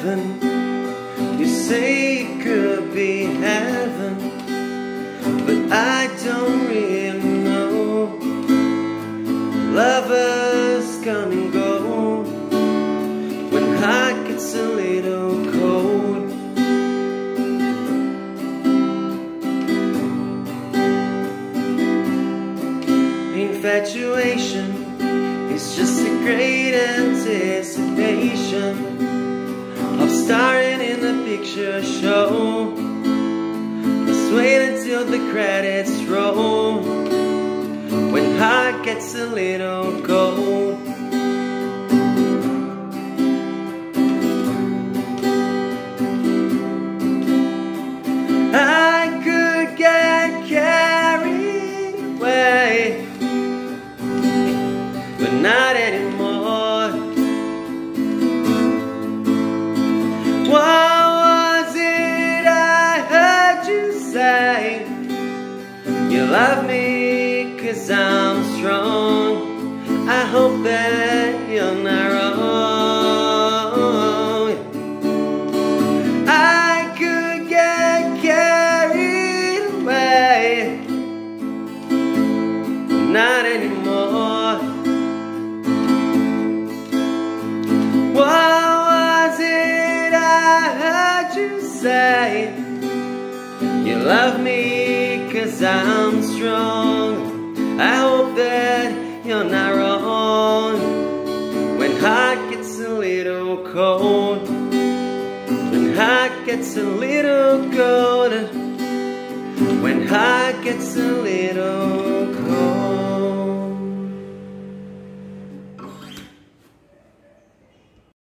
heaven. You say it could be heaven But I don't really know. Lovers come and go When hot gets a little cold. Infatuation is just a great anticipation starring in the picture show. Just wait until the credits roll when hot gets a little cold. I could get carried away, but not anymore. Love me cause I'm strong. I hope that you're not wrong. I could get carried away. Not anymore. What was it I heard you say? You love me cause I'm strong. I hope that you're not wrong. When hot gets a little cold, when hot gets a little cold, when hot gets a